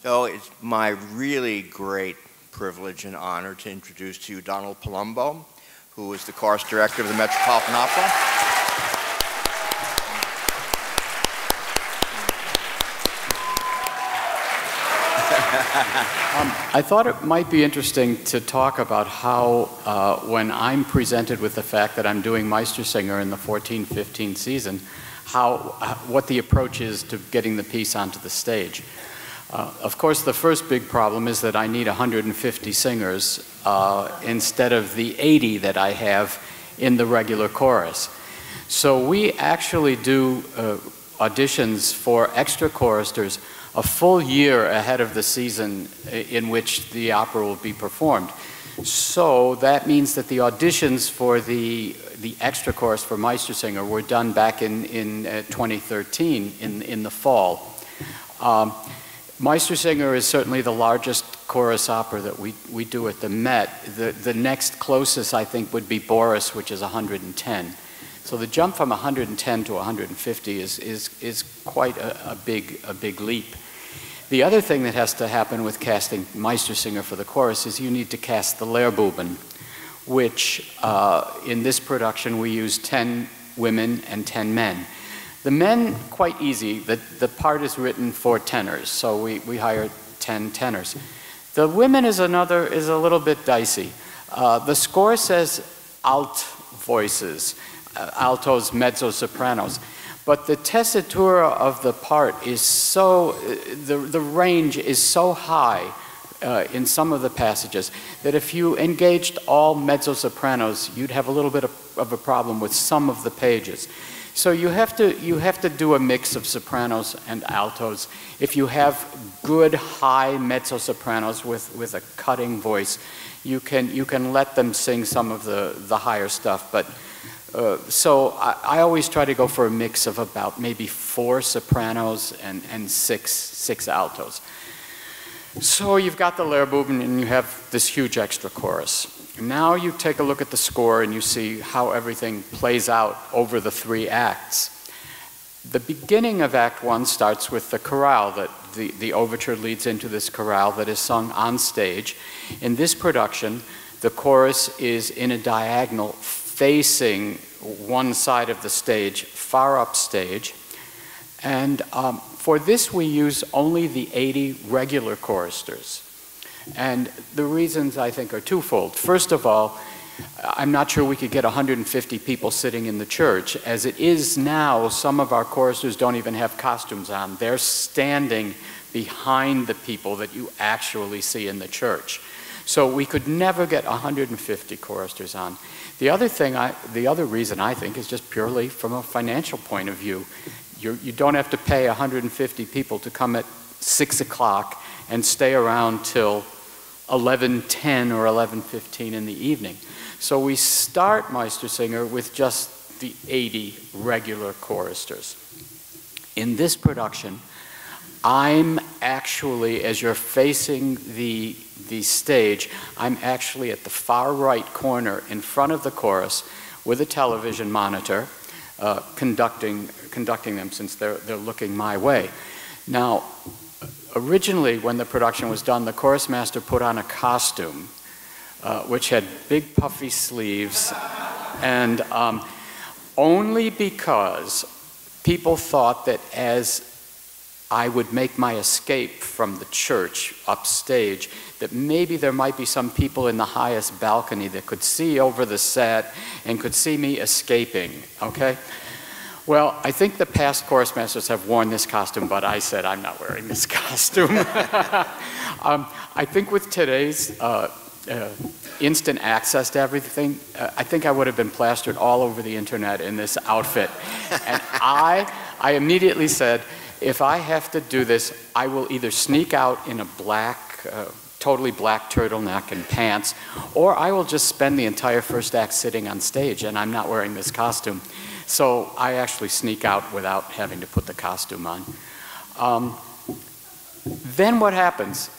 So it's my really great privilege and honor to introduce to you Donald Palumbo, who is the chorus director of the Metropolitan Opera. um, I thought it might be interesting to talk about how, uh, when I'm presented with the fact that I'm doing Meistersinger in the 14-15 season, how, uh, what the approach is to getting the piece onto the stage. Uh, of course, the first big problem is that I need 150 singers uh, instead of the 80 that I have in the regular chorus. So we actually do uh, auditions for extra choristers a full year ahead of the season in which the opera will be performed. So that means that the auditions for the, the extra chorus for Meistersinger were done back in, in uh, 2013 in, in the fall. Um, Meistersinger is certainly the largest chorus opera that we, we do at the Met. The, the next closest, I think, would be Boris, which is 110. So the jump from 110 to 150 is, is, is quite a, a, big, a big leap. The other thing that has to happen with casting Meistersinger for the chorus is you need to cast the Lehrbuben, which uh, in this production we use 10 women and 10 men. The men, quite easy. The, the part is written for tenors, so we, we hire 10 tenors. The women is another, is a little bit dicey. Uh, the score says alt voices, uh, altos, mezzo sopranos. But the tessitura of the part is so, the, the range is so high uh, in some of the passages that if you engaged all mezzo sopranos, you'd have a little bit of, of a problem with some of the pages. So you have to you have to do a mix of sopranos and altos. If you have good high mezzo sopranos with, with a cutting voice, you can you can let them sing some of the, the higher stuff. But uh, so I, I, always try to go for a mix of about maybe four sopranos and, and six, six altos. So you've got the Lehrbuben and you have this huge extra chorus. Now you take a look at the score and you see how everything plays out over the three acts. The beginning of Act One starts with the chorale that the, the overture leads into this chorale that is sung on stage. In this production, the chorus is in a diagonal facing one side of the stage, far up stage. And um, for this, we use only the 80 regular choristers. And the reasons, I think, are twofold. First of all, I'm not sure we could get 150 people sitting in the church. As it is now, some of our choristers don't even have costumes on. They're standing behind the people that you actually see in the church. So we could never get 150 choristers on. The other thing, I, the other reason I think is just purely from a financial point of view. You're, you do not have to pay 150 people to come at 6 o'clock and stay around till 11.10 or 11.15 in the evening. So we start Meistersinger with just the 80 regular choristers. In this production, I'm actually, as you're facing the the stage, I'm actually at the far right corner in front of the chorus with a television monitor uh, conducting, conducting them since they're, they're looking my way. Now, originally when the production was done, the chorus master put on a costume uh, which had big puffy sleeves and um, only because people thought that as I would make my escape from the church upstage, that maybe there might be some people in the highest balcony that could see over the set and could see me escaping, okay? Well, I think the past chorus masters have worn this costume, but I said I'm not wearing this costume. um, I think with today's uh, uh, instant access to everything, uh, I think I would have been plastered all over the internet in this outfit. and I, I immediately said, if I have to do this, I will either sneak out in a black, uh, totally black turtleneck and pants, or I will just spend the entire first act sitting on stage and I'm not wearing this costume. So I actually sneak out without having to put the costume on. Um, then what happens?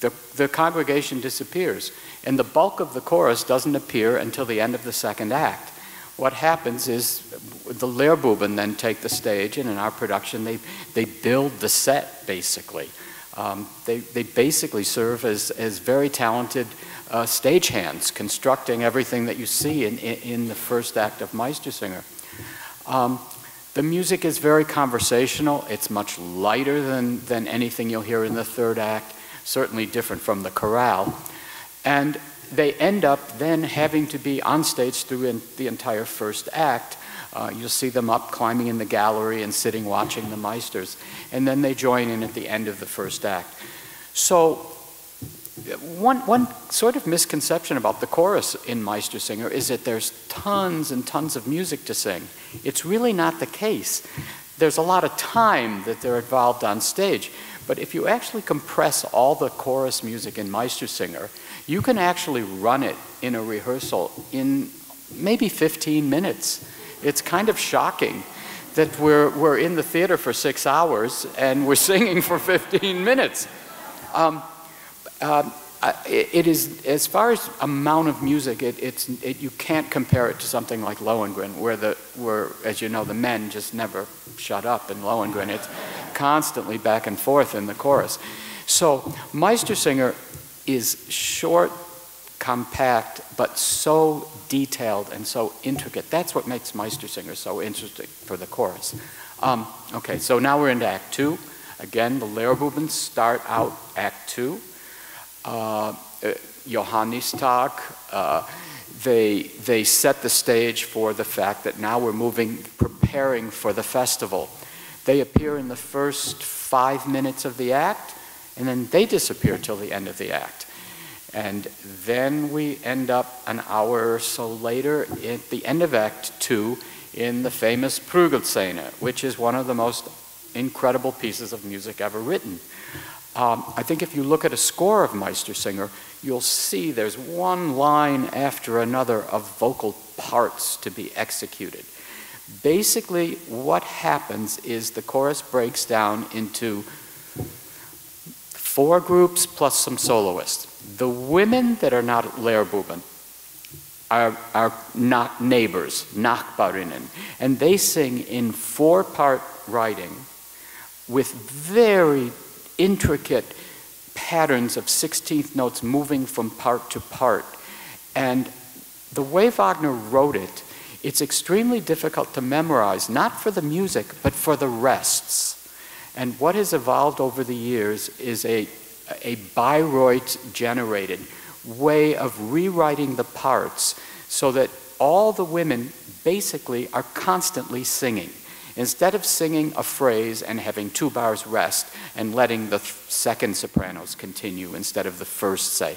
The, the congregation disappears, and the bulk of the chorus doesn't appear until the end of the second act what happens is the Lehrbuben then take the stage, and in our production, they, they build the set, basically. Um, they, they basically serve as, as very talented uh, stagehands, constructing everything that you see in, in, in the first act of Meistersinger. Um, the music is very conversational. It's much lighter than, than anything you'll hear in the third act, certainly different from the chorale. And they end up then having to be on stage through in the entire first act. Uh, you'll see them up climbing in the gallery and sitting watching the Meisters. And then they join in at the end of the first act. So one, one sort of misconception about the chorus in Meistersinger is that there's tons and tons of music to sing. It's really not the case. There's a lot of time that they're involved on stage. But if you actually compress all the chorus music in Meistersinger, you can actually run it in a rehearsal in maybe 15 minutes. It's kind of shocking that we're, we're in the theater for six hours and we're singing for 15 minutes. Um, uh, it is, as far as amount of music, it, it's, it, you can't compare it to something like Lohengrin, where, the, where, as you know, the men just never shut up in Lohengrin. It's constantly back and forth in the chorus. So Meistersinger is short, compact, but so detailed and so intricate. That's what makes Meistersinger so interesting for the chorus. Um, okay, so now we're into Act Two. Again, the Lehrbuben start out Act Two. Uh, Johannistag, uh, they, they set the stage for the fact that now we're moving, preparing for the festival. They appear in the first five minutes of the act, and then they disappear till the end of the act. And then we end up an hour or so later at the end of Act Two in the famous Prügelszene, which is one of the most incredible pieces of music ever written. Um, I think if you look at a score of Meistersinger, you'll see there's one line after another of vocal parts to be executed. Basically, what happens is the chorus breaks down into four groups plus some soloists. The women that are not Lehrbuben are, are not neighbors, Nachbarinnen, and they sing in four-part writing with very intricate patterns of 16th notes moving from part to part. And the way Wagner wrote it, it's extremely difficult to memorize, not for the music, but for the rests. And what has evolved over the years is a, a Bayreuth generated way of rewriting the parts so that all the women basically are constantly singing. Instead of singing a phrase and having two bars rest and letting the second sopranos continue instead of the first say,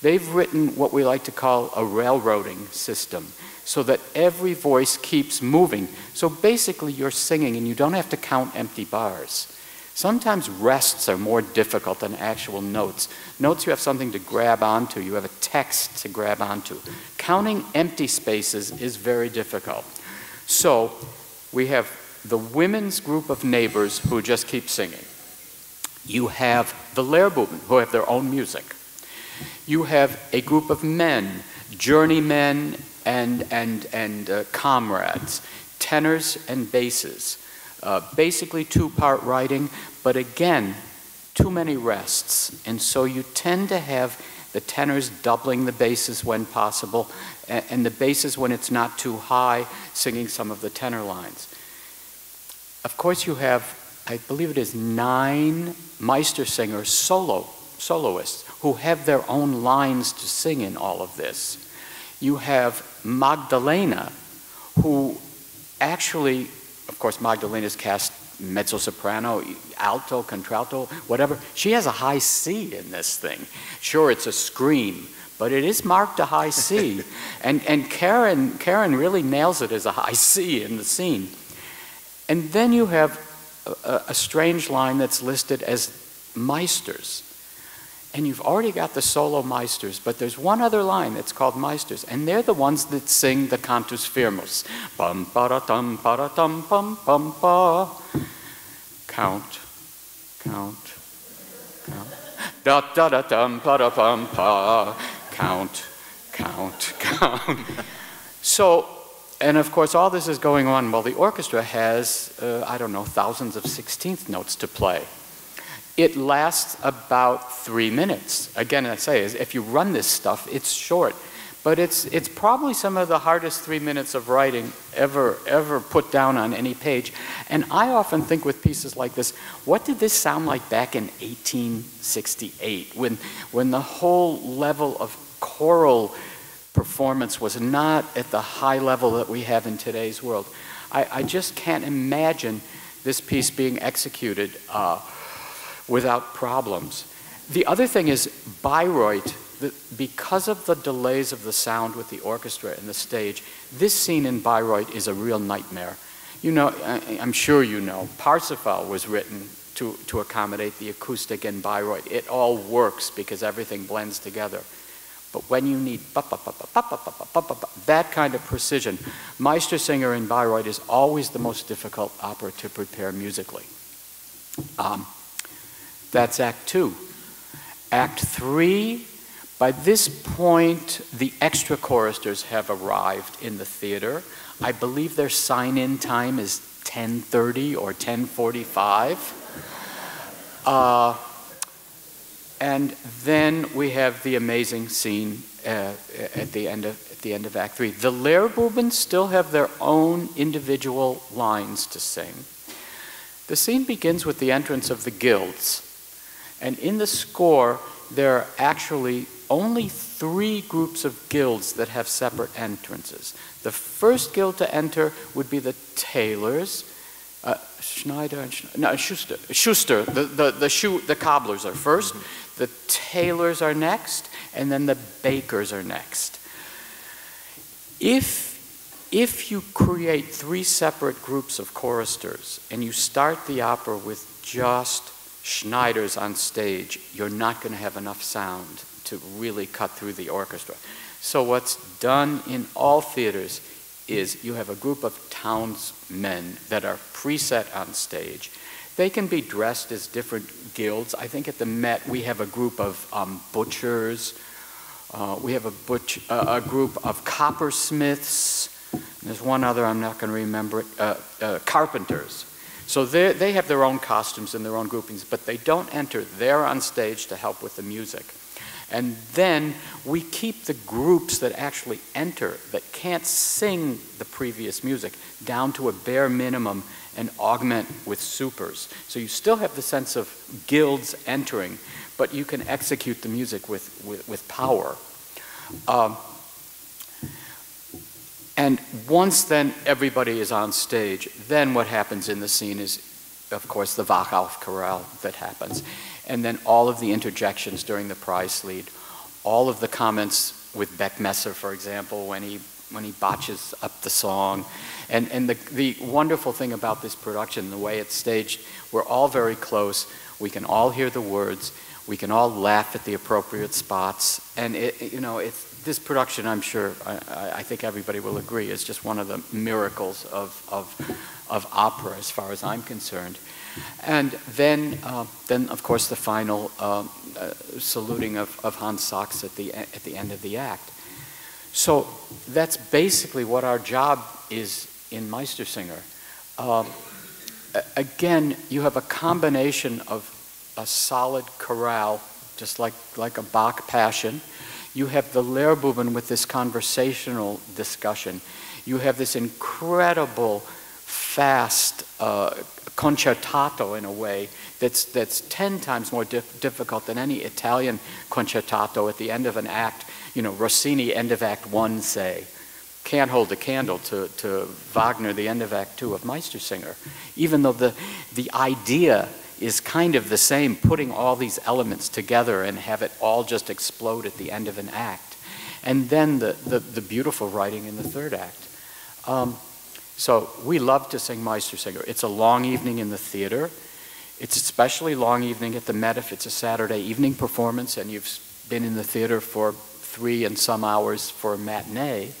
they've written what we like to call a railroading system so that every voice keeps moving. So basically you're singing and you don't have to count empty bars. Sometimes rests are more difficult than actual notes. Notes you have something to grab onto, you have a text to grab onto. Counting empty spaces is very difficult. So we have the women's group of neighbors who just keep singing. You have the Lehrbuben, who have their own music. You have a group of men, journeymen and, and, and uh, comrades, tenors and basses. Uh, basically two-part writing, but again, too many rests. And so you tend to have the tenors doubling the basses when possible, and, and the basses when it's not too high, singing some of the tenor lines. Of course, you have, I believe it is nine Meistersingers, solo, soloists, who have their own lines to sing in all of this. You have Magdalena, who actually, of course, Magdalena's cast mezzo soprano, alto, contralto, whatever. She has a high C in this thing. Sure, it's a scream, but it is marked a high C. and and Karen, Karen really nails it as a high C in the scene. And then you have a, a strange line that's listed as Meisters. And you've already got the solo Meisters, but there's one other line that's called Meisters, and they're the ones that sing the Cantus Firmus. Bum para tum para tum pum pum pa. Count, count, count. Da da da dum para pum pa. Count, count, count. So and of course, all this is going on while the orchestra has, uh, I don't know, thousands of 16th notes to play. It lasts about three minutes. Again, I say, if you run this stuff, it's short. But it's, it's probably some of the hardest three minutes of writing ever, ever put down on any page. And I often think with pieces like this, what did this sound like back in 1868 when, when the whole level of choral performance was not at the high level that we have in today's world? I, I just can't imagine this piece being executed uh, without problems. The other thing is Bayreuth the, because of the delays of the sound with the orchestra and the stage, this scene in Bayreuth is a real nightmare. You know, I, I'm sure you know, Parsifal was written to, to accommodate the acoustic in Bayreuth. It all works because everything blends together. But when you need that kind of precision, Meistersinger in Bayreuth is always the most difficult opera to prepare musically. Um, that's Act Two. Act Three by this point, the extra choristers have arrived in the theater. I believe their sign-in time is 10:30 or 10:45. Uh, and then we have the amazing scene uh, at the end of at the end of Act Three. The Lehrbuben still have their own individual lines to sing. The scene begins with the entrance of the guilds, and in the score there are actually only three groups of guilds that have separate entrances. The first guild to enter would be the tailors, uh, Schneider and no, Schuster. Schuster, the, the, the, shoe, the cobblers are 1st the tailors are next, and then the bakers are next. If, if you create three separate groups of choristers and you start the opera with just Schneiders on stage, you're not going to have enough sound to really cut through the orchestra. So what's done in all theaters is you have a group of townsmen that are preset on stage. They can be dressed as different guilds. I think at the Met we have a group of um, butchers. Uh, we have a, butch, uh, a group of coppersmiths. There's one other, I'm not going to remember it, uh, uh carpenters. So they have their own costumes and their own groupings, but they don't enter. They're on stage to help with the music. And then we keep the groups that actually enter, that can't sing the previous music, down to a bare minimum and augment with supers. So you still have the sense of guilds entering, but you can execute the music with, with, with power. Um, and once then everybody is on stage, then what happens in the scene is, of course, the Wachauf chorale that happens and then all of the interjections during the Preislied, all of the comments with Beckmesser, for example, when he when he botches up the song. And, and the, the wonderful thing about this production, the way it's staged, we're all very close. We can all hear the words. We can all laugh at the appropriate spots. And, it, you know, it's, this production, I'm sure, I, I think everybody will agree, is just one of the miracles of, of, of opera as far as I'm concerned. And then, uh, then of course, the final uh, uh, saluting of, of Hans Sachs at the, at the end of the act. So that's basically what our job is in Meistersinger. Um, again, you have a combination of a solid chorale, just like, like a Bach passion. You have the Lehrbuben with this conversational discussion. You have this incredible, fast uh, concertato in a way that's, that's 10 times more dif difficult than any Italian concertato at the end of an act. You know, Rossini, end of Act One, say, can't hold a candle to, to Wagner, the end of Act Two of Meistersinger, even though the, the idea is kind of the same, putting all these elements together and have it all just explode at the end of an act. And then the, the, the beautiful writing in the third act. Um, so we love to sing Meistersinger. It's a long evening in the theater. It's especially long evening at the Met if it's a Saturday evening performance and you've been in the theater for three and some hours for a matinee.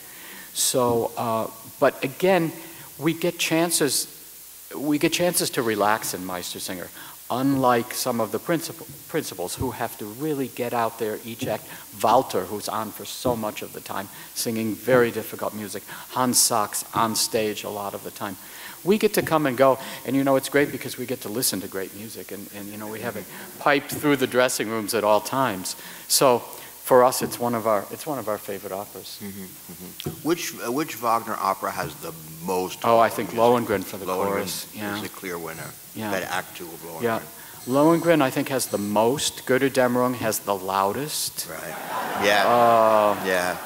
So, uh, but again, we get chances, we get chances to relax in Meistersinger unlike some of the principal, principals who have to really get out there each act. Walter, who's on for so much of the time, singing very difficult music. Hans Sachs on stage a lot of the time. We get to come and go, and you know, it's great because we get to listen to great music, and, and you know, we have it piped through the dressing rooms at all times. So for us, it's one of our, it's one of our favorite operas. Which, uh, which Wagner opera has the most? Oh, I think music? Lohengrin for the Lohengrin chorus, yeah. is the clear winner. Yeah. That Act Two of Lohengrin. Yeah. Lohengrin, I think, has the most. Götterdämmerung has the loudest. Right. Yeah, Uh, yeah.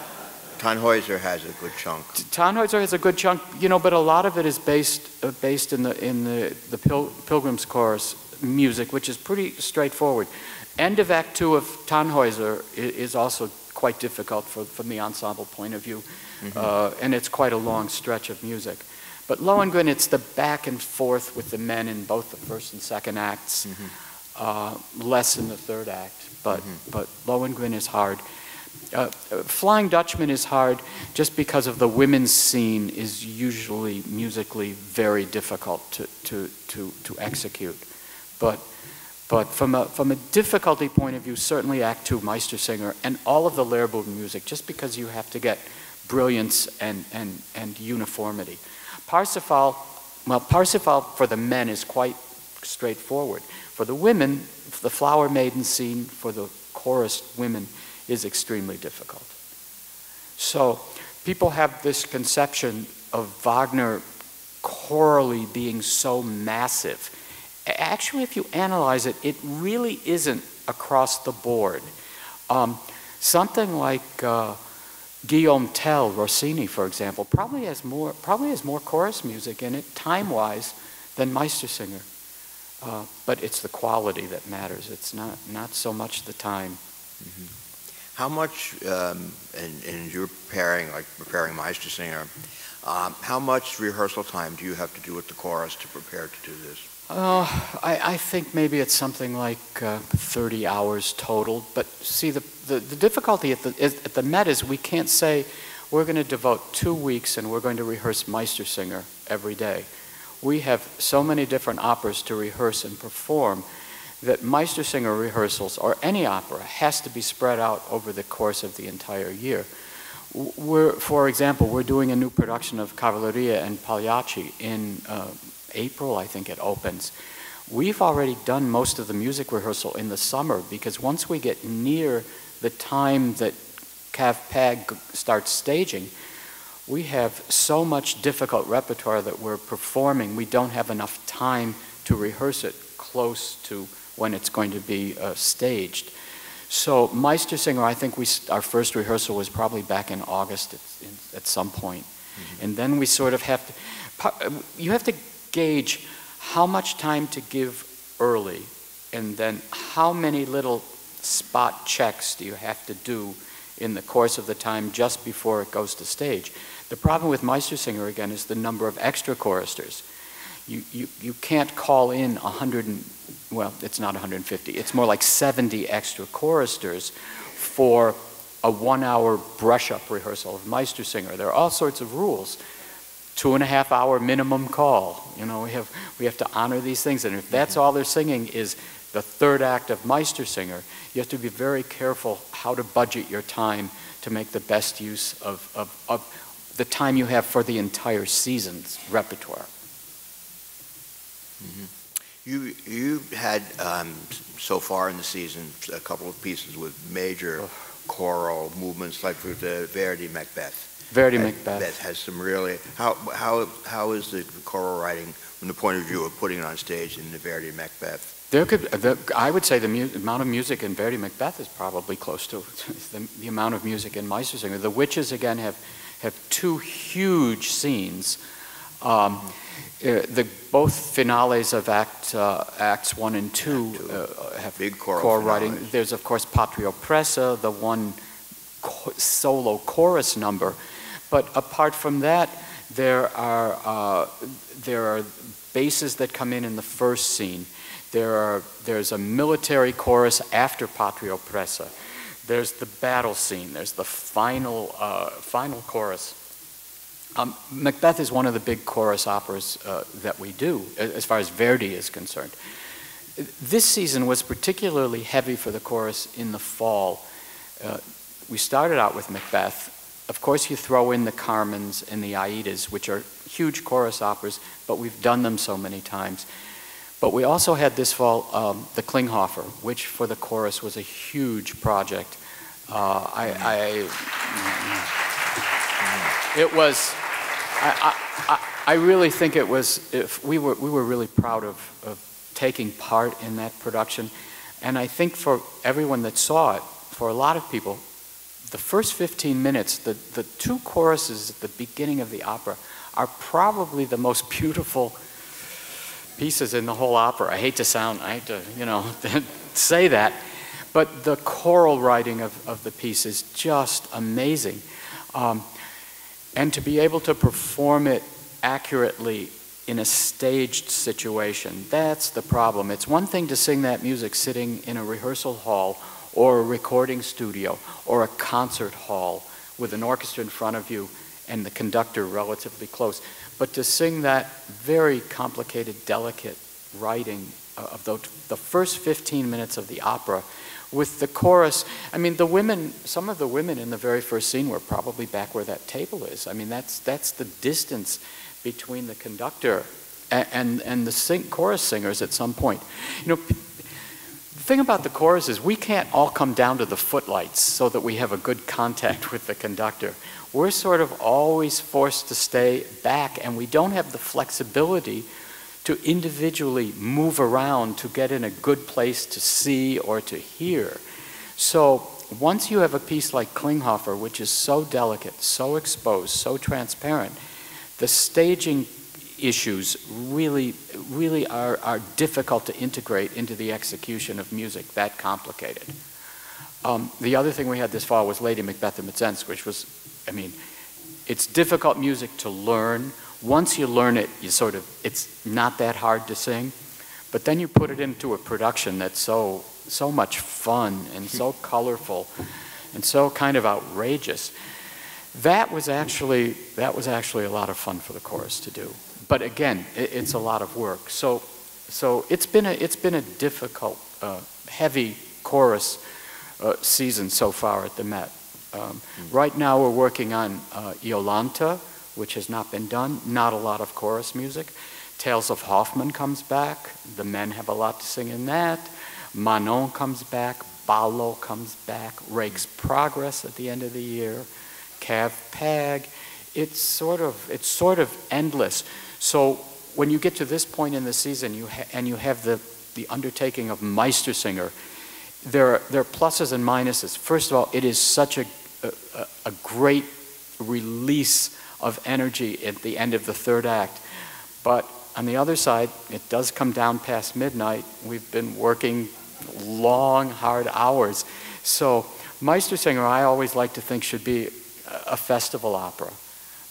Tannhäuser has a good chunk. Tannhäuser has a good chunk, you know, but a lot of it is based uh, based in the in the the Pil- Pilgrim's Chorus music, which is pretty straightforward. End of Act Two of Tannhäuser is also quite difficult for, from the ensemble point of view, uh, and it's quite a long stretch of music. But Lohengrin, it's the back and forth with the men in both the first and second acts, uh, less in the third act. But but Lohengrin is hard. Uh, uh, Flying Dutchman is hard just because of the women's scene is usually musically very difficult to, to, to, to execute. But, but from, a, from a difficulty point of view, certainly Act Two, Meistersinger, and all of the Lehrbuben music, just because you have to get brilliance and, and, and uniformity. Parsifal, well, Parsifal for the men is quite straightforward. For the women, the flower maiden scene for the chorus women is extremely difficult. So people have this conception of Wagner chorally being so massive. Actually, if you analyze it, it really isn't across the board. Um, something like uh, Guillaume Tell, Rossini, for example, probably has more probably has more chorus music in it, time-wise, than Meistersinger. Uh, but it's the quality that matters. It's not not so much the time. How much, um, in, in your preparing, like preparing Meistersinger, um, how much rehearsal time do you have to do with the chorus to prepare to do this? Uh, I, I think maybe it's something like uh, 30 hours total. But see, the, the, the difficulty at the, at the Met is we can't say we're going to devote two weeks and we're going to rehearse Meistersinger every day. We have so many different operas to rehearse and perform that Meistersinger rehearsals, or any opera, has to be spread out over the course of the entire year. We're, for example, we're doing a new production of Cavalleria and Pagliacci in uh, April, I think it opens. We've already done most of the music rehearsal in the summer because once we get near the time that Cav Pag starts staging, we have so much difficult repertoire that we're performing, we don't have enough time to rehearse it close to when it's going to be uh, staged. So Meistersinger, I think we, our first rehearsal was probably back in August at, in- at some point. And then we sort of have to, you have to gauge how much time to give early and then how many little spot checks do you have to do in the course of the time just before it goes to stage. The problem with Meistersinger again is the number of extra choristers. You, you, you can't call in 100, and, well, it's not 150, it's more like 70 extra choristers for a one hour brush up rehearsal of Meistersinger. There are all sorts of rules. Two and a half hour minimum call. You know, we have, we have to honor these things. And if that's all they're singing is the third act of Meistersinger, you have to be very careful how to budget your time to make the best use of, of, of the time you have for the entire season's repertoire. You, you had, um, so far in the season, a couple of pieces with major Oh. choral movements, like with the Verdi Macbeth. Verdi Macbeth. That has some really, how, how, how is the choral writing from the point of view of putting it on stage in the Verdi Macbeth? There could, the, I would say the mu- amount of music in Verdi Macbeth is probably close to the, the amount of music in Meistersinger. The Witches again have have two huge scenes. Um, uh, the both finales of Act uh, Acts one and two Act uh, have Big choral core writing. There's of course Patria oppressa, the one solo chorus number, but apart from that, there are uh, there are basses that come in in the first scene. There are there's a military chorus after Patria oppressa. There's the battle scene. There's the final uh, final chorus. Um, Macbeth is one of the big chorus operas uh, that we do, as far as Verdi is concerned. This season was particularly heavy for the chorus in the fall. Uh, we started out with Macbeth, of course, you throw in the Carmens and the Aidas, which are huge chorus operas, but we've done them so many times. But we also had this fall um, the Klinghoffer, which for the chorus was a huge project. Uh, I, I, it was, I, I, I really think it was, if we, were, we were really proud of, of taking part in that production. And I think for everyone that saw it, for a lot of people, the first 15 minutes, the, the two choruses at the beginning of the opera are probably the most beautiful pieces in the whole opera. I hate to sound, I hate to, you know, say that, but the choral writing of, of the piece is just amazing. Um, and to be able to perform it accurately in a staged situation, that's the problem. It's one thing to sing that music sitting in a rehearsal hall or a recording studio or a concert hall with an orchestra in front of you and the conductor relatively close. But to sing that very complicated, delicate writing of the, the first 15 minutes of the opera with the chorus, I mean, the women, some of the women in the very first scene were probably back where that table is. I mean, that's, that's the distance between the conductor and, and, and the sing, chorus singers at some point. You know, thing about the chorus is we can't all come down to the footlights so that we have a good contact with the conductor we're sort of always forced to stay back and we don't have the flexibility to individually move around to get in a good place to see or to hear. So once you have a piece like Klinghoffer, which is so delicate, so exposed, so transparent, the staging issues really, really are, are difficult to integrate into the execution of music that complicated. Um, the other thing we had this fall was Lady Macbeth of Mtsensk, which was I mean, it's difficult music to learn. Once you learn it, you sort of, it's not that hard to sing. But then you put it into a production that's so, so much fun and so colorful and so kind of outrageous. That was actually, that was actually a lot of fun for the chorus to do. But again, it, it's a lot of work. So, so it's been a, it's been a difficult, uh, heavy chorus uh, season so far at the Met. Um, right now we're working on uh, Iolanta, which has not been done, not a lot of chorus music. Tales of Hoffmann comes back, the men have a lot to sing in that. Manon comes back, Ballo comes back, Rake's Progress at the end of the year, Cav Pag. It's sort of, it's sort of endless. So when you get to this point in the season you and you have the, the undertaking of Meistersinger, there are, there are pluses and minuses. First of all, it is such a a, a great release of energy at the end of the third act. But on the other side, it does come down past midnight. We've been working long, hard hours. So Meistersinger, I always like to think, should be a festival opera.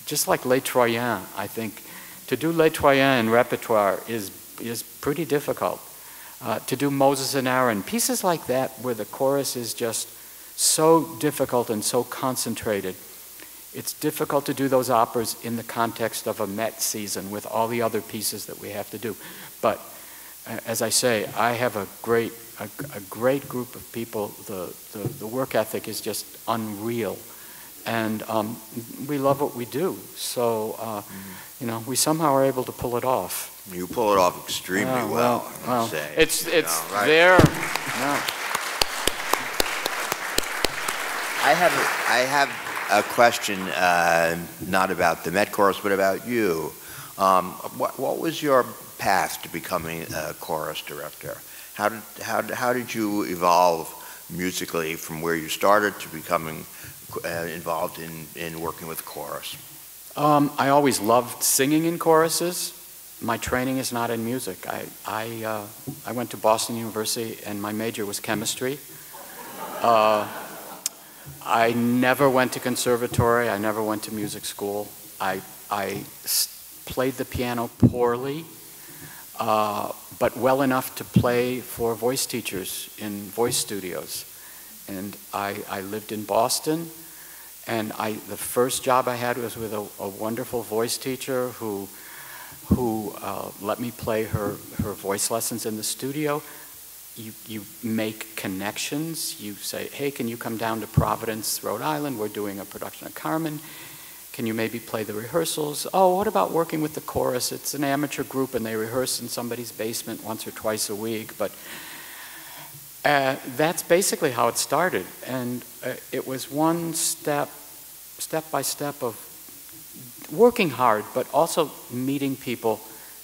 Just like Les Troyens, I think. To do Les Troyens in repertoire is, is pretty difficult. Uh, to do Moses and Aaron, pieces like that where the chorus is just so difficult and so concentrated. It's difficult to do those operas in the context of a Met season with all the other pieces that we have to do. But uh, as I say, I have a great, a, a great group of people. The, the, the, work ethic is just unreal. And um, we love what we do. So, uh, mm-hmm. you know, we somehow are able to pull it off. You pull it off extremely well, well, well It's, it's right. there. No. I have a, I have a question, uh, not about the Met Chorus, but about you. Um, what, what was your path to becoming a chorus director? How did, how, how did you evolve musically from where you started to becoming uh, involved in, in working with chorus? Um, I always loved singing in choruses. My training is not in music. I, I, uh, I went to Boston University and my major was chemistry. Uh, I never went to conservatory. I never went to music school. I, I played the piano poorly, uh, but well enough to play for voice teachers in voice studios. And I, I lived in Boston, and I, the first job I had was with a, a wonderful voice teacher who, who uh, let me play her, her voice lessons in the studio. you, you make connections. You say, hey, can you come down to Providence, Rhode Island? We're doing a production of Carmen. Can you maybe play the rehearsals? Oh, what about working with the chorus? It's an amateur group and they rehearse in somebody's basement once or twice a week. But uh, that's basically how it started. And uh, it was one step, step by step of working hard, but also meeting people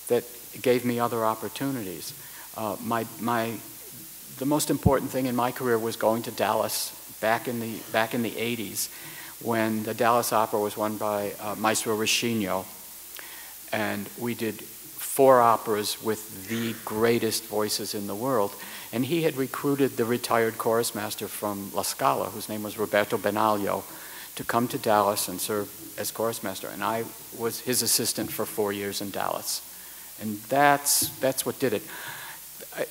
that gave me other opportunities. Uh, my, my, the most important thing in my career was going to Dallas back in the, back in the 80s when the Dallas Opera was won by uh, Maestro Rescigno. And we did four operas with the greatest voices in the world. And he had recruited the retired chorus master from La Scala, whose name was Roberto Benaglio, to come to Dallas and serve as chorus master. And I was his assistant for four years in Dallas. And that's, that's what did it. I,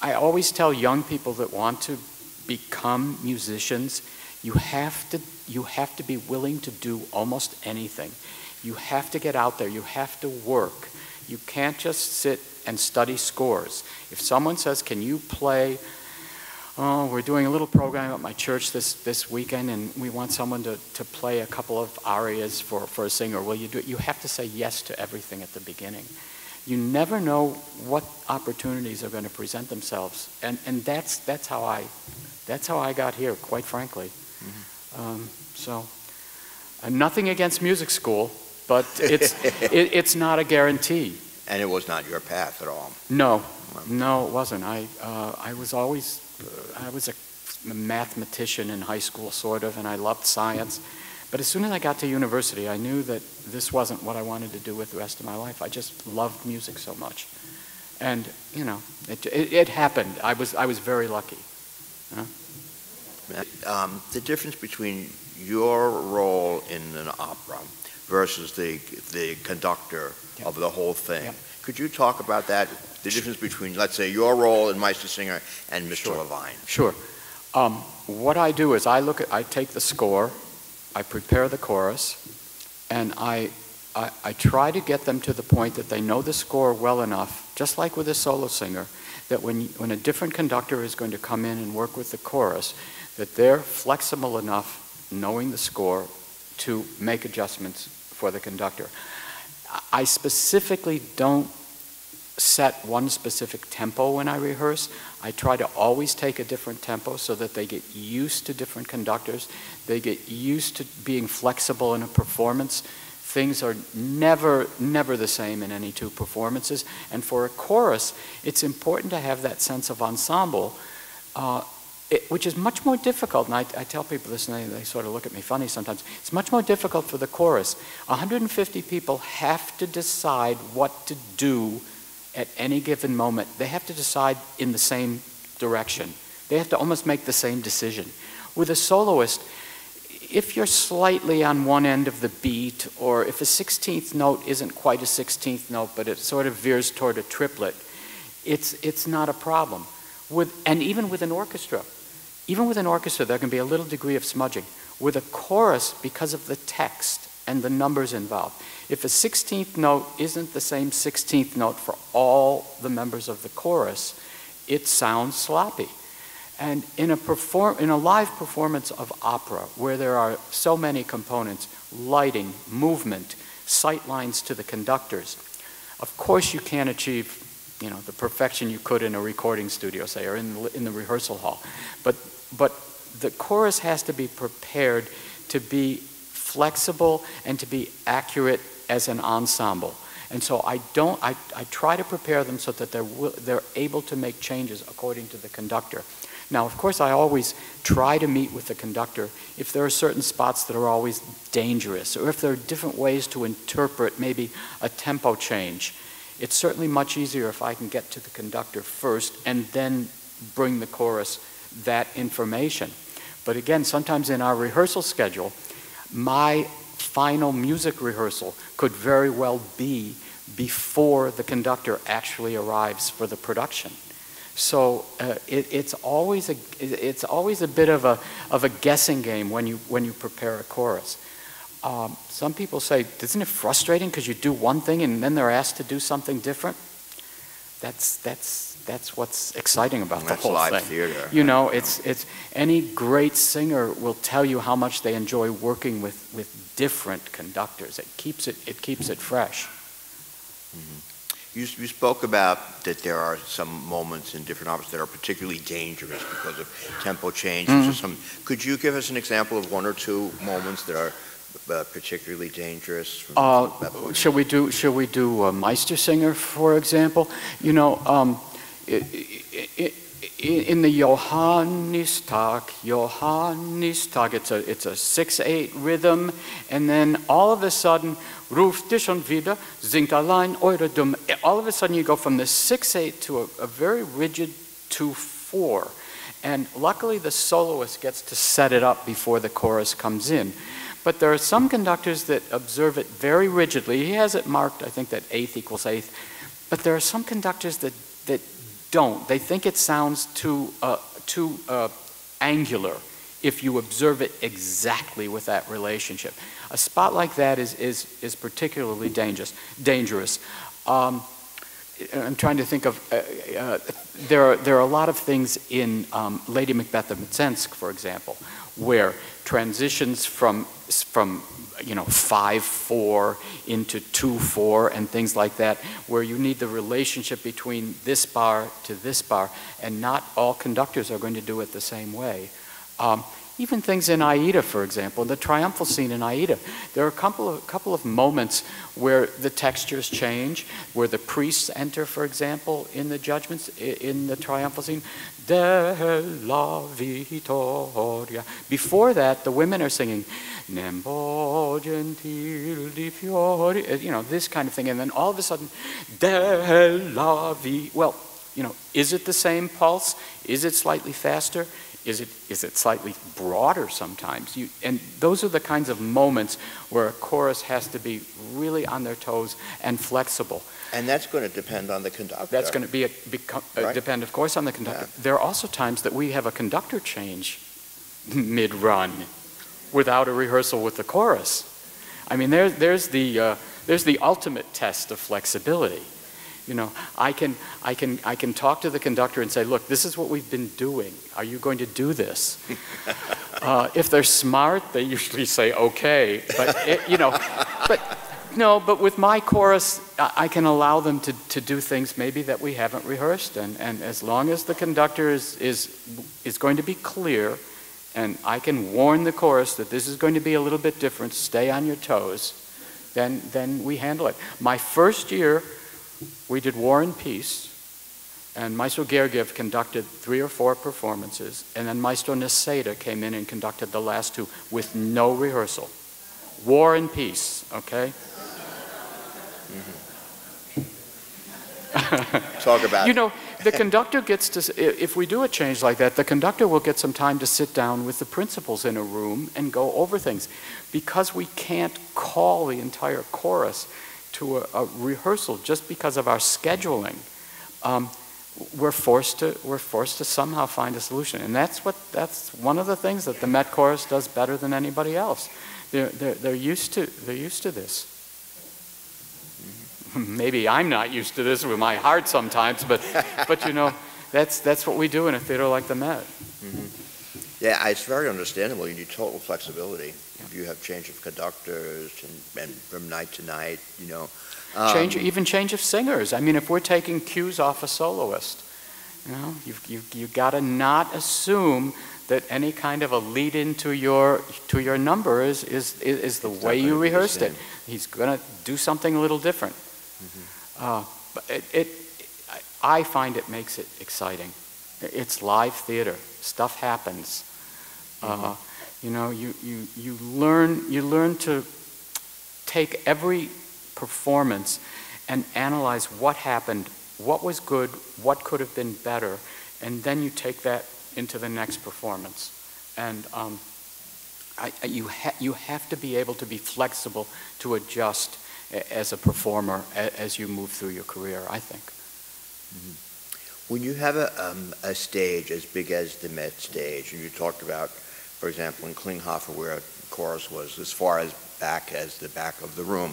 I always tell young people that want to become musicians, you have to you have to be willing to do almost anything. You have to get out there. You have to work. You can't just sit and study scores. If someone says, Can you play? Oh, we're doing a little program at my church this, this weekend, and we want someone to, to play a couple of arias for, for a singer. Will you do it? You have to say yes to everything at the beginning. You never know what opportunities are going to present themselves. And, and that's, that's, how I, that's how I got here, quite frankly. Mm-hmm. Um, so, uh, nothing against music school, but it's, it, it's not a guarantee. And it was not your path at all. No, no, it wasn't. I, uh, I was always, uh, I was a mathematician in high school, sort of, and I loved science. But as soon as I got to university, I knew that this wasn't what I wanted to do with the rest of my life. I just loved music so much. And, you know, it, it, it happened. I was, I was very lucky. Huh? Um, the difference between your role in an opera versus the, the conductor of the whole thing. Could you talk about that, the difference between, let's say, your role in Meistersinger and Mr. Sure. Levine? Sure. Um, what I do is I look at, I take the score, I prepare the chorus, and I, I, I try to get them to the point that they know the score well enough, just like with a solo singer, that when, when a different conductor is going to come in and work with the chorus, that they're flexible enough, knowing the score, to make adjustments for the conductor. I specifically don't set one specific tempo when I rehearse. I try to always take a different tempo so that they get used to different conductors. They get used to being flexible in a performance. Things are never, never the same in any two performances. And for a chorus, it's important to have that sense of ensemble. Uh, it, which is much more difficult, and I, I tell people this and they, they, sort of look at me funny sometimes. It's much more difficult for the chorus. 150 people have to decide what to do at any given moment. They have to decide in the same direction. They have to almost make the same decision. With a soloist, if you're slightly on one end of the beat, or if a 16th note isn't quite a 16th note, but it sort of veers toward a triplet, it's, it's not a problem. With, and even with an orchestra, even with an orchestra, there can be a little degree of smudging. With a chorus, because of the text and the numbers involved, if a 16th note isn't the same 16th note for all the members of the chorus, it sounds sloppy. And in a, perform- in a live performance of opera, where there are so many components lighting, movement, sight lines to the conductors of course you can't achieve you know, the perfection you could in a recording studio, say, or in the, in the rehearsal hall. But but the chorus has to be prepared to be flexible and to be accurate as an ensemble. And so I don't, I, I try to prepare them so that they're, they're able to make changes according to the conductor. Now, of course, I always try to meet with the conductor if there are certain spots that are always dangerous, or if there are different ways to interpret maybe a tempo change. It's certainly much easier if I can get to the conductor first and then bring the chorus that information. But again, sometimes in our rehearsal schedule, my final music rehearsal could very well be before the conductor actually arrives for the production. So uh, it, it's always a it's always a bit of a of a guessing game when you when you prepare a chorus. Um, some people say, isn't it frustrating because you do one thing and then they're asked to do something different? That's that's that's what's exciting about the That's whole live thing. theater. You know, it's, it's, any great singer will tell you how much they enjoy working with, with different conductors. It keeps it, it keeps it fresh. You, you spoke about that there are some moments in different operas that are particularly dangerous because of tempo changes or Mhm. some. Could you give us an example of one or two moments that are uh, particularly dangerous? Uh? Shall we do, shall we do uh, Meistersinger, for example? You know, um, in the Johannistag, Johannistag, it's a, it's a 6-8 rhythm, and then all of a sudden, dich schon wieder, singt allein eure. All of a sudden you go from the 6-8 to a, a very rigid 2-4. And luckily the soloist gets to set it up before the chorus comes in. But there are some conductors that observe it very rigidly. He has it marked, I think, that eighth equals eighth. But there are some conductors that, that don't. They think it sounds too, uh, too uh, angular if you observe it exactly with that relationship. A spot like that is, is, is particularly dangerous. dangerous. Um, I'm trying to think of, uh, uh, there, are, there are a lot of things in um, Lady Macbeth of Mtsensk, for example, where transitions from, from you know, 5-4 into 2-4 and things like that, where you need the relationship between this bar to this bar, and not all conductors are going to do it the same way. Um, even things in Aida, for example, in the triumphal scene in Aida, there are a couple of, couple of moments where the textures change, where the priests enter, for example, in the judgments, in the triumphal scene. De Della vittoria. Before that, the women are singing, Nembo gentil di fiori, uh, you know, this kind of thing. And then all of a sudden, Della vi. Well, you know, is it the same pulse? Is it slightly faster? Is it, is it slightly broader sometimes? You, and those are the kinds of moments where a chorus has to be really on their toes and flexible. And that's going to depend on the conductor. That's going to be, a, become, uh, depend, of course, on the conductor. There are also times that we have a conductor change mid-run without a rehearsal with the chorus. I mean, there, there's, the, uh, there's the ultimate test of flexibility. You know, I can, I, can, I can talk to the conductor and say, look, this is what we've been doing. Are you going to do this? uh, if they're smart, they usually say, okay. But, it, you know, but no, but with my chorus, I I can allow them to, to do things maybe that we haven't rehearsed. And, and as long as the conductor is, is, is going to be clear, and I can warn the chorus that this is going to be a little bit different, stay on your toes, then, then we handle it. My first year, we did War and Peace, and Maestro Gergiev conducted three or four performances, and then Maestro Noseda came in and conducted the last two with no rehearsal. War and Peace, okay? Mm-hmm. Talk about You know, the conductor gets to, if we do a change like that, the conductor will get some time to sit down with the principals in a room and go over things. Because we can't call the entire chorus to a, a rehearsal just because of our scheduling, um, we're forced to, we're forced to somehow find a solution. And that's what, that's one of the things that the Met Chorus does better than anybody else. They're, they're, they're used to, they're used to this. Maybe I'm not used to this with my heart sometimes, but, but you know, that's, that's what we do in a theater like the Met. Yeah, it's very understandable. You need total flexibility. If you have change of conductors and, and from night to night, you know. Um, Change, even change of singers. I mean, if we're taking cues off a soloist, you know, you've, you've, you've got to not assume that any kind of a lead into your, to your number is, is, is the It's way you gonna be the rehearsed it. He's going to do something a little different. Mm-hmm. Uh, but it, it, I I find it makes it exciting. It's live theater. Stuff happens. Mm-hmm. Uh, you know, you, you, you, learn, you learn to take every performance and analyze what happened, what was good, what could have been better, and then you take that into the next performance. And um, I, you, ha- you have to be able to be flexible to adjust as a performer as you move through your career, I think. When you have a, um, a stage as big as the Met stage, and you talked about, for example, in Klinghoffer, where a chorus was as far as back as the back of the room.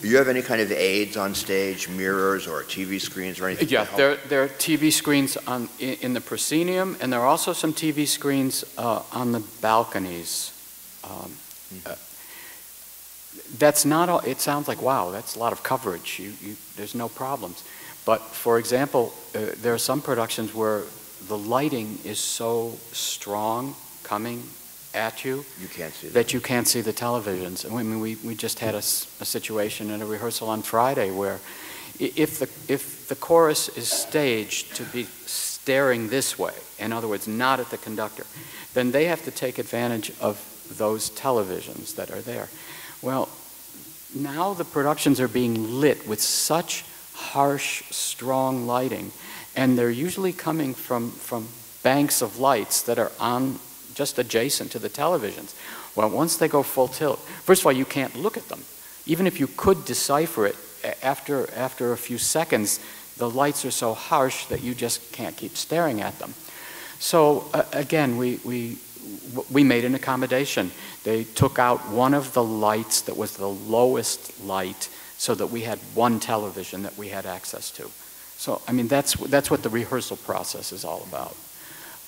Do you have any kind of aids on stage, mirrors or TV screens or anything? Yeah, there, there are TV screens on, in in the proscenium, and there are also some TV screens uh, on the balconies. Um, uh, That's not, all. it sounds like, wow, that's a lot of coverage, you, you, there's no problems. But, for example, uh, there are some productions where the lighting is so strong coming at you You can't see that. that you can't see the televisions. I mean, we, we just had a situation in a rehearsal on Friday where if the, if the chorus is staged to be staring this way, in other words, not at the conductor, then they have to take advantage of those televisions that are there. Well, now the productions are being lit with such harsh, strong lighting, and they're usually coming from, from banks of lights that are on just adjacent to the televisions. Well, once they go full tilt, first of all, you can't look at them. Even if you could decipher it, after, after a few seconds, the lights are so harsh that you just can't keep staring at them. So uh, again, we, we, we made an accommodation. They took out one of the lights that was the lowest light so that we had one television that we had access to. So, I mean, that's, that's what the rehearsal process is all about.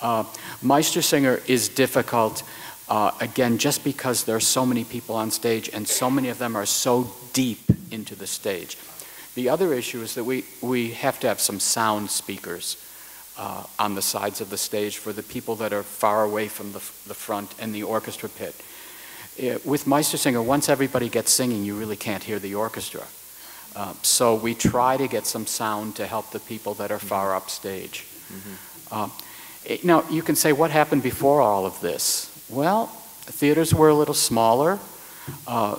Uh, Meistersinger is difficult, uh, again, just because there are so many people on stage and so many of them are so deep into the stage. The other issue is that we, we have to have some sound speakers uh, on the sides of the stage for the people that are far away from the, the front and the orchestra pit. Uh, with Meistersinger, once everybody gets singing, you really can't hear the orchestra. Uh, so we try to get some sound to help the people that are far upstage. Uh, it- now, you can say, what happened before all of this? Well, theaters were a little smaller. Uh,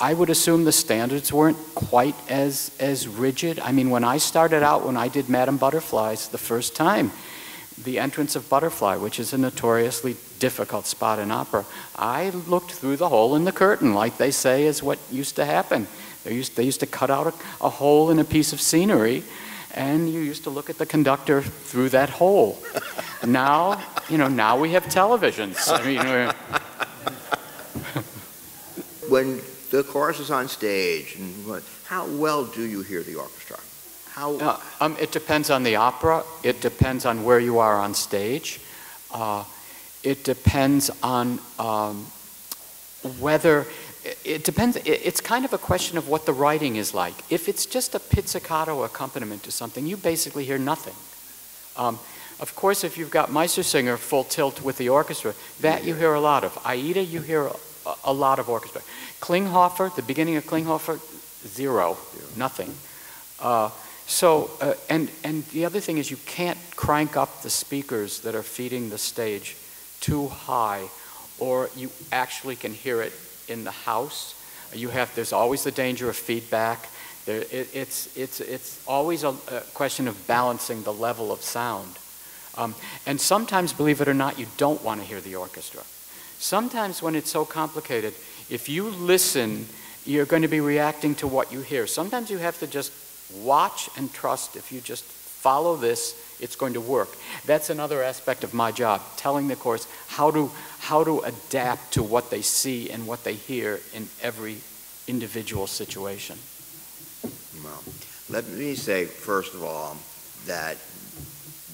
I would assume the standards weren't quite as, as rigid. I mean, when I started out, when I did Madame Butterflies the first time, the entrance of Butterfly, which is a notoriously difficult spot in opera, I looked through the hole in the curtain, like they say is what used to happen. They used, they used to cut out a, a hole in a piece of scenery, and you used to look at the conductor through that hole. now, you know, now we have televisions. I mean, When the chorus is on stage, and what- how well do you hear the orchestra? How, Uh, um, it depends on the opera. It depends on where you are on stage. Uh, it depends on um, whether. It, depends. It's kind of a question of what the writing is like. If it's just a pizzicato accompaniment to something, you basically hear nothing. Um, of course, if you've got Meistersinger full tilt with the orchestra, that you hear a lot of. Aida, you hear a, a lot of orchestra. Klinghoffer, the beginning of Klinghoffer, zero, nothing. Uh, so, uh, and, and the other thing is you can't crank up the speakers that are feeding the stage too high, or you actually can hear it in the house. You have, there's always the danger of feedback. There, it, it's, it's, it's always a, a question of balancing the level of sound. Um, and sometimes, believe it or not, you don't want to hear the orchestra. Sometimes when it's so complicated, if you listen, you're going to be reacting to what you hear. Sometimes you have to just watch and trust if you just follow this it's going to work that's another aspect of my job telling the chorus how to how to adapt to what they see and what they hear in every individual situation well, let me say, first of all, that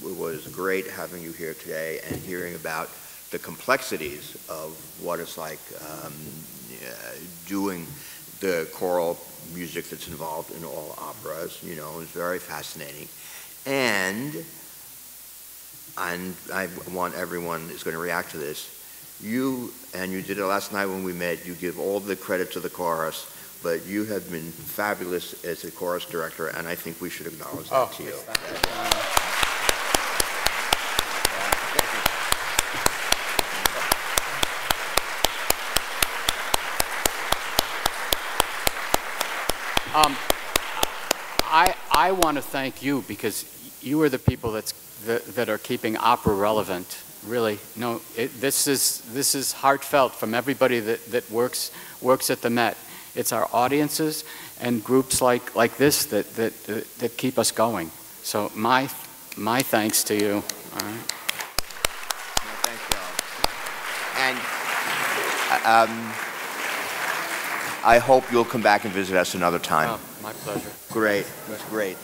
it was great having you here today and hearing about the complexities of what it's like um, uh, doing the choral music that's involved in all operas. You know, it's very fascinating. And, and I want everyone is going to react to this. You, and you did it last night when we met, you give all the credit to the chorus, but you have been fabulous as a chorus director, and I think we should acknowledge that to you. Um, I, I want to thank you because you are the people that's, that, that are keeping opera relevant. Really, no, it, this is this is heartfelt from everybody that, that works works at the Met. It's our audiences and groups like, like this that, that, that, that keep us going. So my my thanks to you. All right. Thank you. And uh, um, I hope you'll come back and visit us another time. Oh, My pleasure. Great, that's great.